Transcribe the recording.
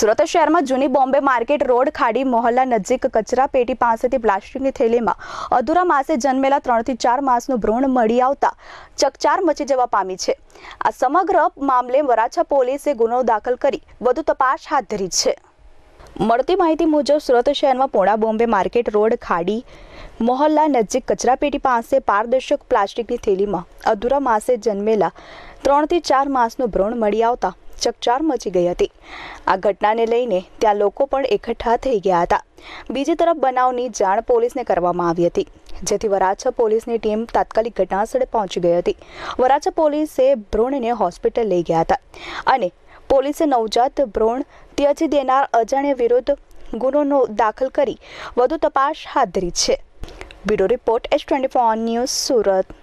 સુરત શહેરમાં જૂની Bombay market road ખાડી મોહલ્લા નજીક કચરા પેટી પાસેથી પ્લાસ્ટિકની થેલીમાં અધૂરા માસે જન્મેલા ત્રણથી ચાર માસનું ભ્રૂણ મળી આવતા ચકચાર મચી જવા પામી છે. આ સમગ્ર મામલે વરાછા પોલીસે ગુનો દાખલ કરી વધુ તપાસ હાથ ધરી છે. મળતી માહિતી મુજબ સુરત શહેરમાં પોણા બોમ્બે માર્કેટ રોડ ખાડી મોહલ્લા નજીક કચરાપેટી પાસે પારદર્શક પ્લાસ્ટિકની થેલીમાં અધૂરા માસે જન્મેલા ત્રણથી ચાર માસનું ભ્રૂણ મળી આવતા ચકચાર મચી ગઈ હતી. આ ઘટનાને લઈને ત્યાં લોકો પણ એકઠા થઈ ગયા હતા. બીજી તરફ બનાવની જાણ પોલીસને કરવામાં આવી હતી, જેથી વરાછા પોલીસની ટીમ તાત્કાલિક ઘટનાસ્થળે પહોંચી ગઈ હતી. વરાછા પોલીસે ભ્રૂણને હોસ્પિટલ લઈ ગયા હતા અને પોલીસે નવજાત ભ્રૂણ ત્યજી દેનાર અજાણ્યા વિરુદ્ધ ગુનો દાખલ કરી વધુ તપાસ હાથ ધરી છે. Bureau report S twenty four news Surat.